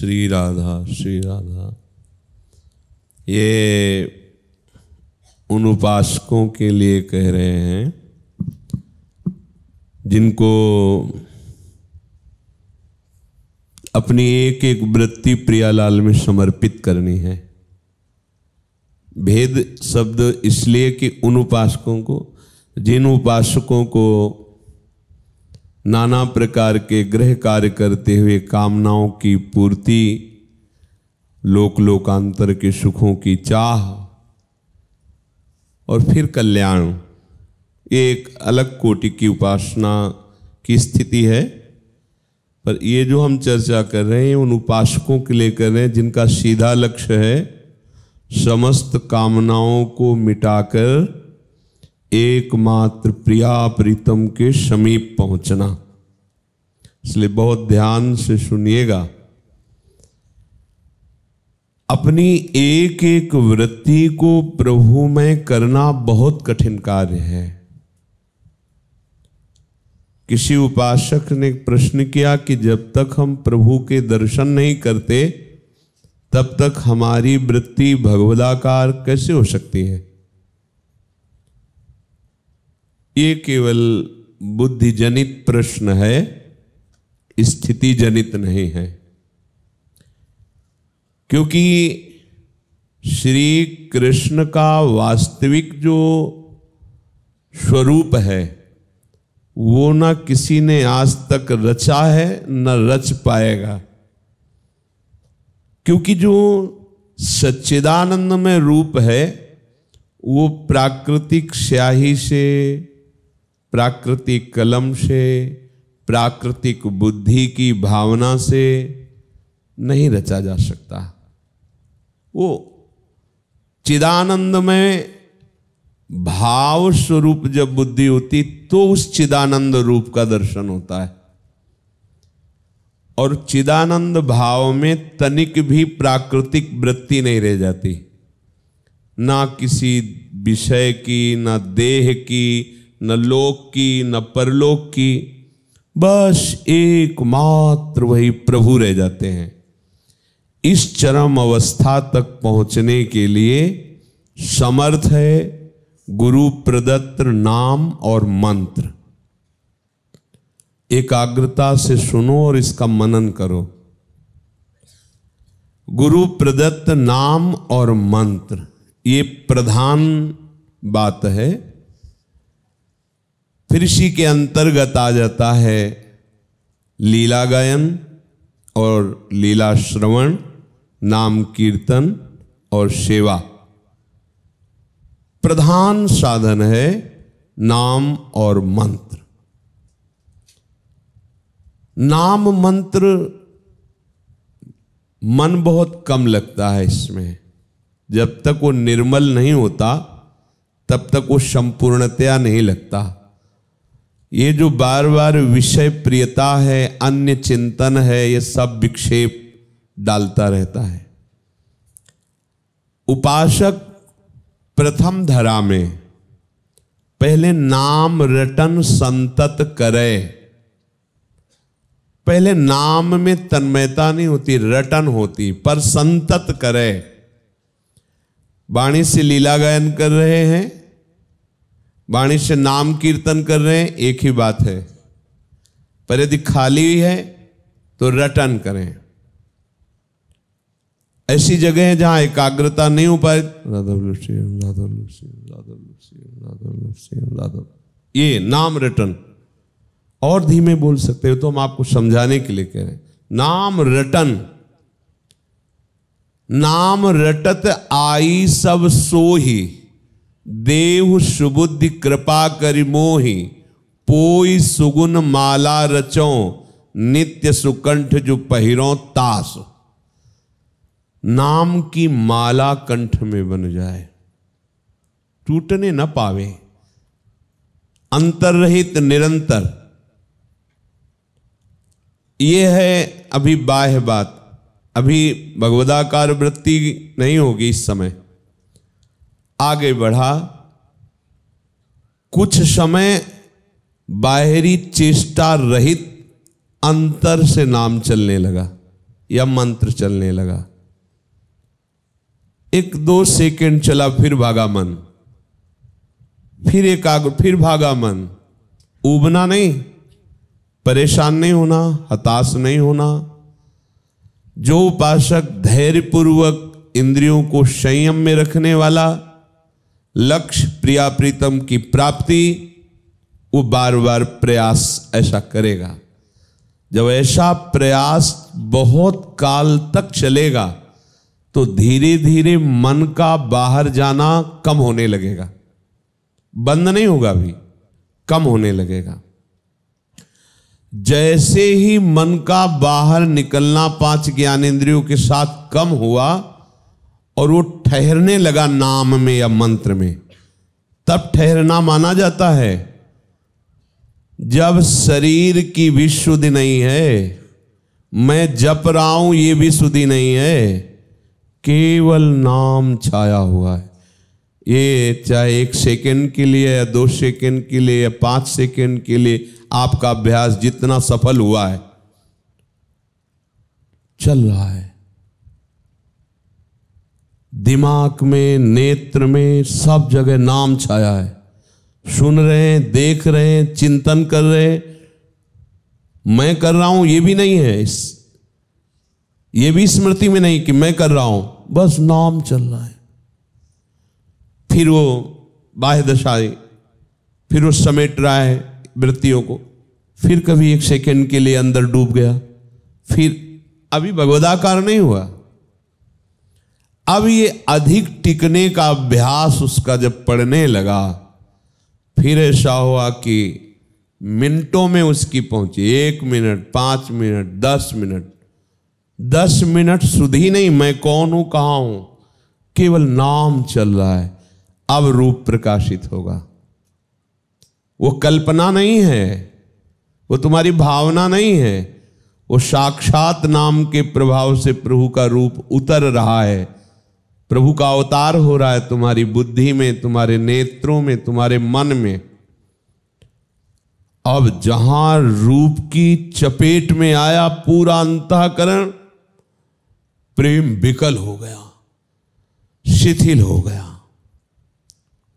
श्री राधा श्री राधा। ये उन उपासकों के लिए कह रहे हैं, जिनको अपनी एक एक वृत्ति प्रियालाल में समर्पित करनी है। भेद शब्द इसलिए कि उन उपासकों को, जिन उपासकों को नाना प्रकार के ग्रह कार्य करते हुए कामनाओं की पूर्ति लोक लोकांतर के सुखों की चाह और फिर कल्याण। एक अलग कोटि की उपासना की स्थिति है, पर ये जो हम चर्चा कर रहे हैं, उन उपासकों के लिए कर रहे हैं, जिनका सीधा लक्ष्य है समस्त कामनाओं को मिटाकर एकमात्र प्रिया प्रीतम के समीप पहुँचना। इसलिए बहुत ध्यान से सुनिएगा। अपनी एक एक वृत्ति को प्रभु में करना बहुत कठिन कार्य है। किसी उपासक ने प्रश्न किया कि जब तक हम प्रभु के दर्शन नहीं करते, तब तक हमारी वृत्ति भगवदाकार कैसे हो सकती है? ये केवल बुद्धि जनित प्रश्न है स्थिति जनित नहीं है। क्योंकि श्री कृष्ण का वास्तविक जो स्वरूप है, वो ना किसी ने आज तक रचा है, न रच पाएगा। क्योंकि जो सच्चिदानंद में रूप है, वो प्राकृतिक स्याही से प्राकृतिक कलम से, प्राकृतिक बुद्धि की भावना से नहीं रचा जा सकता। वो चिदानंद में भाव स्वरूप जब बुद्धि होती तो उस चिदानंद रूप का दर्शन होता है। और चिदानंद भाव में तनिक भी प्राकृतिक वृत्ति नहीं रह जाती। ना किसी विषय की, ना देह की न लोक की, न परलोक की, बस एकमात्र वही प्रभु रह जाते हैं। इस चरम अवस्था तक पहुँचने के लिए समर्थ है गुरु प्रदत्त नाम और मंत्र। एकाग्रता से सुनो और इसका मनन करो। गुरु प्रदत्त नाम और मंत्र, ये प्रधान बात है। फिर इसी के अंतर्गत आ जाता है लीला गायन और लीला श्रवण नाम कीर्तन और सेवा। प्रधान साधन है नाम और मंत्र। नाम मंत्र मन बहुत कम लगता है इसमें। जब तक वो निर्मल नहीं होता, तब तक वो संपूर्णतया नहीं लगता। ये जो बार बार विषय प्रियता है, अन्य चिंतन है, ये सब विक्षेप डालता रहता है। उपासक प्रथम धरा में पहले नाम रटन संतत करे। पहले नाम में तन्मयता नहीं होती, रटन होती, पर संतत करे। वाणी से लीला गायन कर रहे हैं। वाणी से नाम कीर्तन कर रहे हैं, एक ही बात है। पर यदि खाली है तो रटन करें। ऐसी जगह है जहाँ एकाग्रता नहीं हो पाए। ये नाम रटन और धीमे बोल सकते हो तो हम आपको समझाने के लिए कह रहे हैं। नाम रटन नाम रटत आई सब सोही। देव सुबुद्धि कृपा करि मोहि, पोई सुगुन माला रचो, नित्य सुकंठ जो पहिरो तास। नाम की माला कंठ में बन जाए। टूटने न पावे। अंतर रहित निरंतर। यह है अभी बाह्य बात। अभी भगवदाकार वृत्ति नहीं होगी इस समय। आगे बढ़ा। कुछ समय बाहरी चेष्टा रहित अंतर से नाम चलने लगा या मंत्र चलने लगा। एक दो सेकंड चला, फिर भागा मन। फिर एकाग्र फिर भागा मन। उबना नहीं, परेशान नहीं होना, हताश नहीं होना। जो उपासक धैर्यपूर्वक इंद्रियों को संयम में रखने वाला लक्ष्य प्रिया प्रीतम की प्राप्ति, वो बार बार प्रयास ऐसा करेगा। जब ऐसा प्रयास बहुत काल तक चलेगा तो धीरे धीरे मन का बाहर जाना कम होने लगेगा। बंद नहीं होगा अभी कम होने लगेगा। जैसे ही मन का बाहर निकलना पाँच ज्ञानेन्द्रियों के साथ कम हुआ और वो ठहरने लगा नाम में या मंत्र में। तब ठहरना माना जाता है, जब शरीर की भी शुद्धि नहीं है, मैं जप रहा हूँ, ये भी शुद्धि नहीं है, केवल नाम छाया हुआ है। ये चाहे एक सेकंड के लिए या दो सेकंड के लिए या पाँच सेकंड के लिए आपका अभ्यास जितना सफल हुआ है, चल रहा है। दिमाग में, नेत्र में सब जगह नाम छाया है। सुन रहे हैं, देख रहे हैं, चिंतन कर रहे हैं। मैं कर रहा हूँ, ये भी नहीं है इस, ये भी स्मृति में नहीं कि मैं कर रहा हूँ। बस नाम चल रहा है। फिर वो बाह्य दशाएँ फिर वो समेट रहा है वृत्तियों को। फिर कभी एक सेकंड के लिए अंदर डूब गया। फिर अभी भगवदाकार नहीं हुआ। अब ये अधिक टिकने का अभ्यास उसका जब पढ़ने लगा, फिर ऐसा हुआ कि मिनटों में उसकी पहुँची। एक मिनट, पाँच मिनट, दस मिनट। दस मिनट सुधी नहीं, मैं कौन हूँ, कहा हूँ? केवल नाम चल रहा है। अब रूप प्रकाशित होगा। वो कल्पना नहीं है। वो तुम्हारी भावना नहीं है। वो साक्षात नाम के प्रभाव से प्रभु का रूप उतर रहा है। प्रभु का अवतार हो रहा है तुम्हारी बुद्धि में, तुम्हारे नेत्रों में, तुम्हारे मन में। अब जहाँ रूप की चपेट में आया पूरा अंतकरण, प्रेम विकल हो गया, शिथिल हो गया।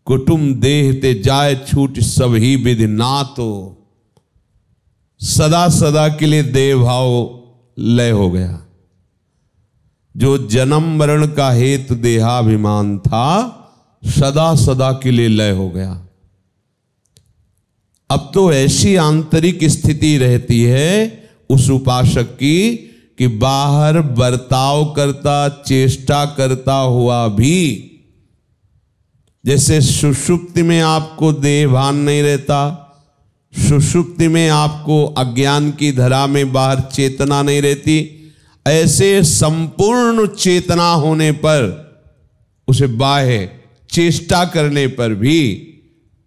कुटुम देह ते जाय छूट ही विधि ना तो सदा सदा के लिए देव भाव लय हो गया। जो जन्म मरण का हेतु देहाभिमान था, सदा सदा के लिए लय हो गया। अब तो ऐसी आंतरिक स्थिति रहती है उस उपासक की कि बाहर बर्ताव करता, चेष्टा करता हुआ भी, जैसे सुषुप्ति में आपको देह भान नहीं रहता, सुषुप्ति में आपको अज्ञान की धरा में बाहर चेतना नहीं रहती ऐसे संपूर्ण चेतना होने पर, उसे बाह्य चेष्टा करने पर भी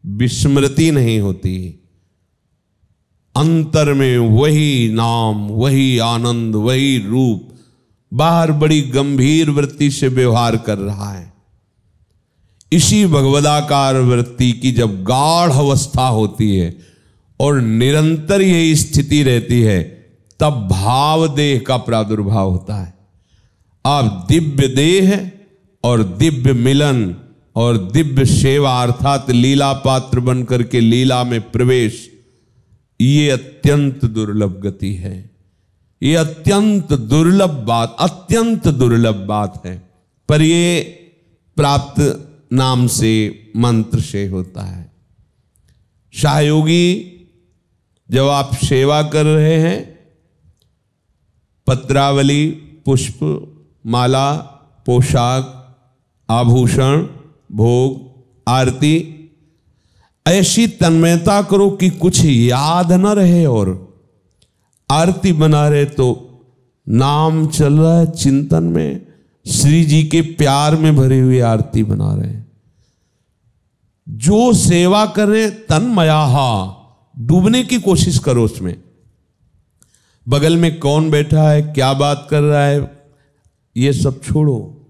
विस्मृति नहीं होती। अंतर में वही नाम, वही आनंद, वही रूप बाहर बड़ी गंभीर वृत्ति से व्यवहार कर रहा है। इसी भगवदाकार वृत्ति की जब गाढ़ अवस्था होती है और निरंतर यही स्थिति रहती है तब भाव देह का प्रादुर्भाव होता है। अब दिव्य देह और दिव्य मिलन और दिव्य सेवा अर्थात लीला पात्र बनकर के लीला में प्रवेश, ये अत्यंत दुर्लभ गति है। ये अत्यंत दुर्लभ बात, अत्यंत दुर्लभ बात है। पर ये प्राप्त नाम से मंत्र से होता है। शाहयोगी जब आप सेवा कर रहे हैं पत्रावली पुष्प, माला, पोशाक, आभूषण, भोग, आरती। ऐसी तन्मयता करो कि कुछ याद न रहे और आरती बना रहे तो नाम चल रहा है चिंतन में। श्री जी के प्यार में भरी हुई आरती बना रहे हैं। जो सेवा करें रहे तन्मया डूबने की कोशिश करो उसमें। बगल में कौन बैठा है क्या बात कर रहा है ये सब छोड़ो।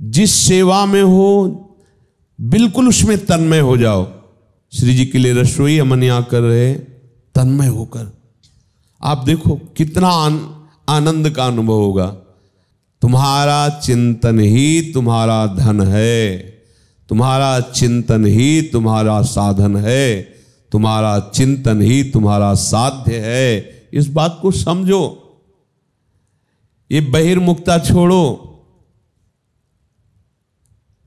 जिस सेवा में हो बिल्कुल उसमें तन्मय हो जाओ। श्री जी के लिए रसोई अमन यहाँ कर रहे तन्मय होकर। आप देखो कितना आन, आनंद का अनुभव होगा। तुम्हारा चिंतन ही तुम्हारा धन है। तुम्हारा चिंतन ही तुम्हारा साधन है। तुम्हारा चिंतन ही तुम्हारा साध्य है। इस बात को समझो। ये बहिर्मुक्ता छोड़ो।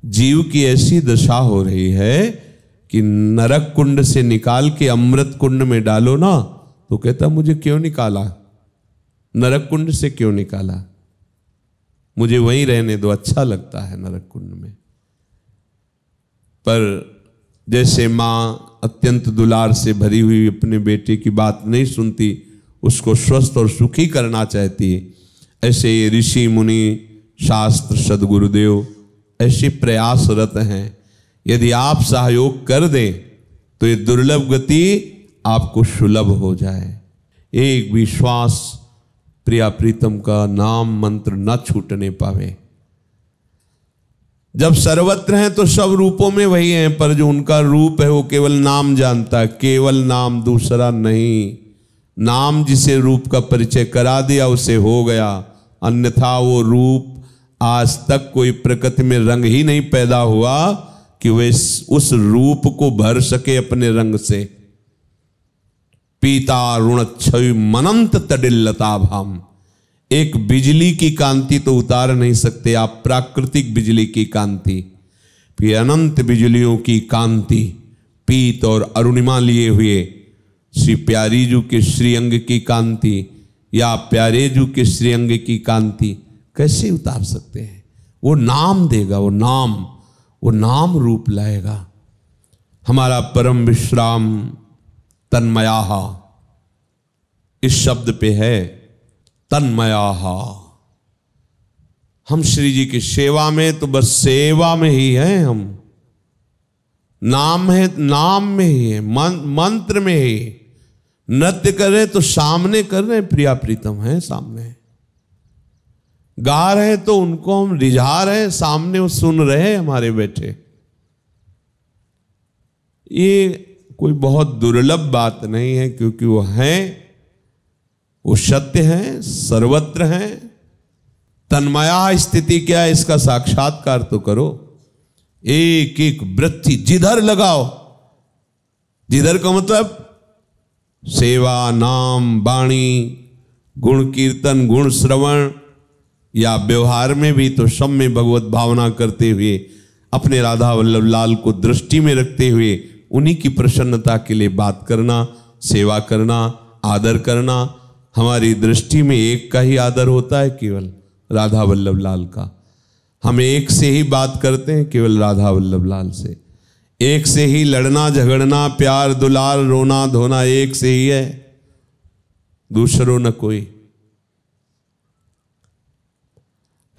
जीव की ऐसी दशा हो रही है कि नरक कुंड से निकाल के अमृत कुंड में डालो ना तो कहता मुझे क्यों निकाला? नरक कुंड से क्यों निकाला? मुझे वहीं रहने दो अच्छा लगता है नरक कुंड में। पर जैसे माँ अत्यंत दुलार से भरी हुई अपने बेटे की बात नहीं सुनती उसको स्वस्थ और सुखी करना चाहती है। ऐसे ये ऋषि मुनि शास्त्र सदगुरुदेव ऐसे प्रयासरत हैं। यदि आप सहयोग कर दें तो ये दुर्लभ गति आपको सुलभ हो जाए। एक विश्वास प्रिया प्रीतम का नाम मंत्र न छूटने पावे। जब सर्वत्र हैं तो सब रूपों में वही हैं, पर जो उनका रूप है, वो केवल नाम जानता है। केवल नाम दूसरा नहीं। नाम जिसे रूप का परिचय करा दिया, उसे हो गया। अन्यथा वो रूप आज तक कोई प्रकृति में रंग ही नहीं पैदा हुआ कि वे उस रूप को भर सके अपने रंग से। पीता ऋण छवि मनंत तडिल्लता भाम एक बिजली की कांति तो उतार नहीं सकते, आप प्राकृतिक बिजली की कांति। फिर अनंत बिजलियों की कांति पीत और अरुणिमा लिए हुए श्री प्यारी जू के श्रीअंग की कांति या प्यारे जू के श्रीअंग की कांति कैसे उतार सकते हैं? वो नाम देगा वो नाम वो नाम रूप लाएगा। हमारा परम विश्राम तन्मयाहा इस शब्द पे है तन्मयाहा। हम श्री जी की सेवा में तो बस सेवा में ही हैं हम। नाम है नाम में ही है मन, मंत्र में ही। नृत्य कर रहे तो सामने कर रहे प्रिया प्रीतम है सामने। गा रहे तो उनको हम रिझा रहे सामने वो सुन रहे हमारे बैठे। ये कोई बहुत दुर्लभ बात नहीं है क्योंकि वो हैं, वो सत्य है, सर्वत्र हैं। तन्मया स्थिति क्या है, इसका साक्षात्कार तो करो। एक एक वृत्ति जिधर लगाओ, जिधर का मतलब सेवा, नाम वाणी गुण कीर्तन, गुण श्रवण या व्यवहार में भी तो सब में भगवत भावना करते हुए, अपने राधा वल्लभ लाल को दृष्टि में रखते हुए, उन्हीं की प्रसन्नता के लिए बात करना, सेवा करना, आदर करना, हमारी दृष्टि में एक का ही आदर होता है केवल राधा वल्लभ लाल का। हम एक से ही बात करते हैं केवल राधा वल्लभ लाल से। एक से ही लड़ना, झगड़ना, प्यार, दुलार, रोना, धोना एक से ही है। दूसरों न कोई।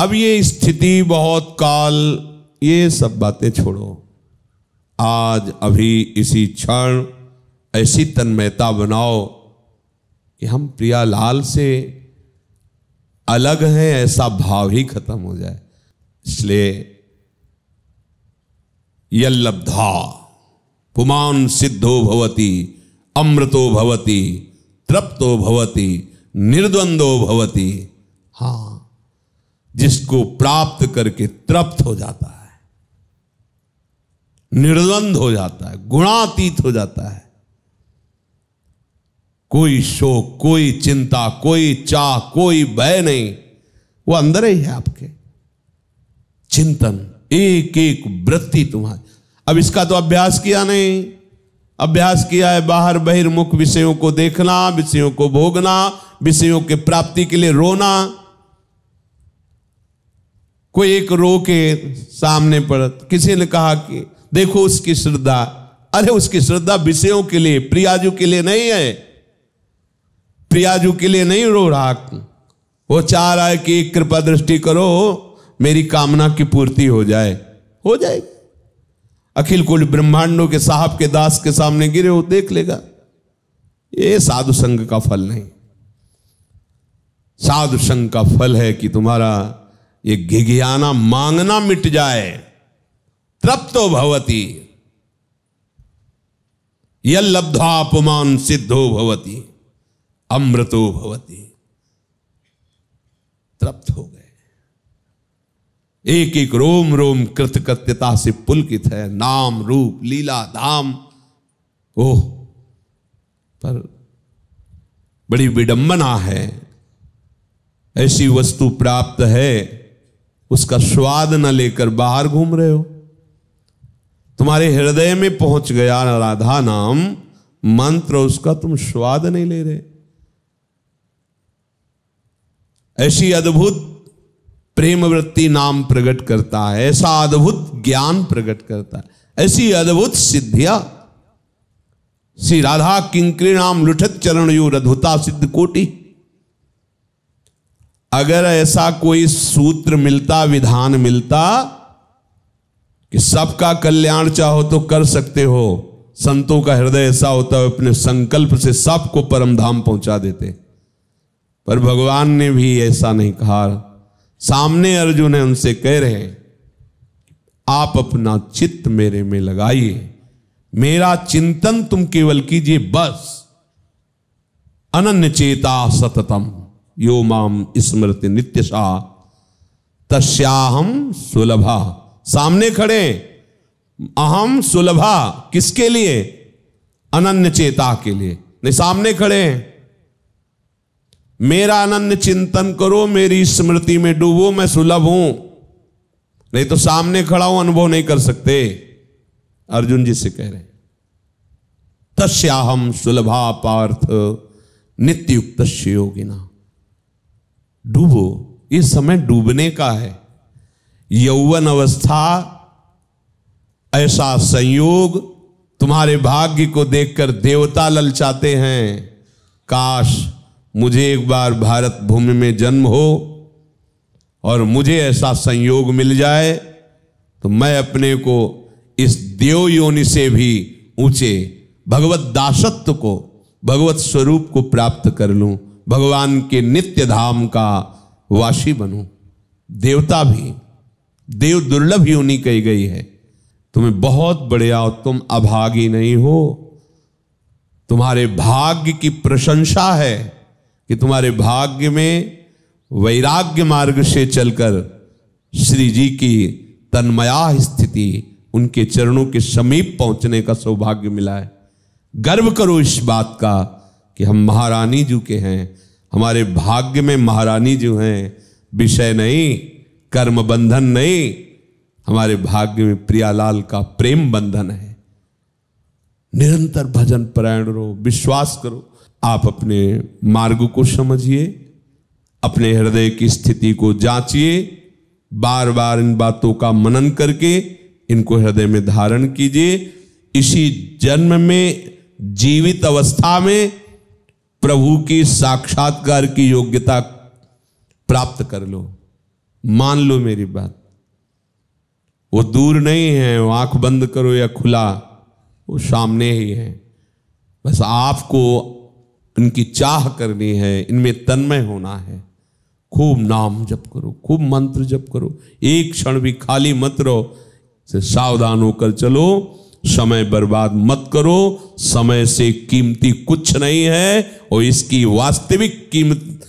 अब ये स्थिति बहुत काल, ये सब बातें छोड़ो। आज, अभी, इसी क्षण, ऐसी तन्मयता बनाओ कि हम प्रिया लाल से अलग हैं, ऐसा भाव ही खत्म हो जाए। इसलिए यल्लब्धा। पुमान सिद्धो भवती, अमृतो भवती, तृप्तो भवती निर्द्वंदो भवती। हाँ जिसको प्राप्त करके तृप्त हो जाता है, निर्द्वंद हो जाता है, गुणातीत हो जाता है। कोई शोक, कोई चिंता, कोई चाह, कोई भय नहीं, वो अंदर ही है आपके। चिंतन। एक एक वृत्ति तुम्हारी। अब इसका तो अभ्यास किया नहीं। अभ्यास किया है बाहर बहिर्मुख विषयों को देखना, विषयों को भोगना, विषयों के प्राप्ति के लिए रोना। कोई एक रो के सामने पड़ किसी ने कहा कि देखो उसकी श्रद्धा। अरे उसकी श्रद्धा विषयों के लिए, प्रियाजू के लिए नहीं है। प्रियाजू के लिए नहीं रो रहा। वो चाह रहा है कि कृपा दृष्टि करो। मेरी कामना की पूर्ति हो जाए। हो जाएगी अखिल कुल ब्रह्मांडों के साहब के दास के सामने गिरे हो, देख लेगा। ये साधु संघ का फल नहीं। साधु संघ का फल है कि तुम्हारा ये घिघियाना मांगना मिट जाए। तृप्तो भवती। यह लब्धापमान सिद्धो भवती। अमृतो भवती। तृप्त हो गए। एक एक रोम रोम कृतकृत्यता से पुलकित है। नाम, रूप, लीला, धाम। ओह, पर बड़ी विडंबना है। ऐसी वस्तु प्राप्त है, उसका स्वाद न लेकर बाहर घूम रहे हो। तुम्हारे हृदय में पहुँच गया राधा नाम, मंत्र उसका तुम स्वाद नहीं ले रहे। ऐसी अद्भुत प्रेम वृत्ति नाम प्रकट करता है, ऐसा अद्भुत ज्ञान प्रकट करता है। ऐसी अद्भुत सिद्धिया। श्री राधा किंकरी नाम लुठत चरण यू अद्भुता सिद्ध कोटि। अगर ऐसा कोई सूत्र मिलता, विधान मिलता, कि सबका कल्याण चाहो तो कर सकते हो। संतों का हृदय ऐसा होता है अपने संकल्प से सबको परम धाम पहुँचा देते। पर भगवान ने भी ऐसा नहीं कहा। सामने अर्जुन है, उनसे कह रहे आप अपना चित्त मेरे में लगाइए। मेरा चिंतन तुम केवल कीजिए, बस। अनन्य चेता सततम। यो माम स्मृति नित्यशा। तस्याहम सुलभा। सामने खड़े अहम सुलभा किसके लिए? अनन्य चेता के लिए। नहीं, सामने खड़े मेरा अनन्य चिंतन करो, मेरी स्मृति में डूबो, मैं सुलभ हूँ। नहीं तो सामने खड़ा हूँ, अनुभव नहीं कर सकते। अर्जुन जी से कह रहे तस्याहम सुलभा पार्थ, नित्युक्त योगिना। डूबो, ये समय डूबने का है। यौवन अवस्था, ऐसा संयोग तुम्हारे भाग्य को देखकर देवता ललचाते हैं। काश मुझे एक बार भारत भूमि में जन्म हो और मुझे ऐसा संयोग मिल जाए तो मैं अपने को इस देव योनि से भी ऊँचे भगवत दासत्व को, भगवत स्वरूप को प्राप्त कर लूँ, भगवान के नित्य धाम का वासी बनूं। देवता भी, देव दुर्लभ योनि कही गई है। तुम्हें बहुत बढ़िया हो तुम अभागी नहीं हो। तुम्हारे भाग्य की प्रशंसा है। कि तुम्हारे भाग्य में वैराग्य मार्ग से चलकर श्री जी की तन्मया स्थिति उनके चरणों के समीप पहुँचने का सौभाग्य मिला है। गर्व करो इस बात का कि हम महारानी जी के हैं। हमारे भाग्य में महारानी जी हैं। विषय नहीं, कर्म बंधन नहीं, हमारे भाग्य में प्रियालाल का प्रेम बंधन है। निरंतर भजन परायण रहो विश्वास करो। आप अपने मार्ग को समझिए, अपने हृदय की स्थिति को जांचिए बार बार इन बातों का मनन करके इनको हृदय में धारण कीजिए। इसी जन्म में, जीवित अवस्था में प्रभु की साक्षात्कार की योग्यता प्राप्त कर लो। मान लो मेरी बात। वो दूर नहीं है, वो आँख बंद करो या खुला, वो सामने ही है। बस आपको इनकी चाह करनी है, इनमें तन्मय होना है। खूब नाम जप करो, खूब मंत्र जप करो। एक क्षण भी खाली मत रहो, से सावधान होकर चलो। समय बर्बाद मत करो, समय से कीमती कुछ नहीं है, और इसकी वास्तविक कीमत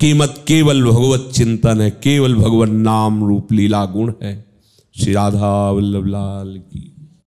कीमत केवल भगवत चिंतन है, केवल भगवत नाम रूप लीला गुण है। श्री राधा वल्लभ लाल की।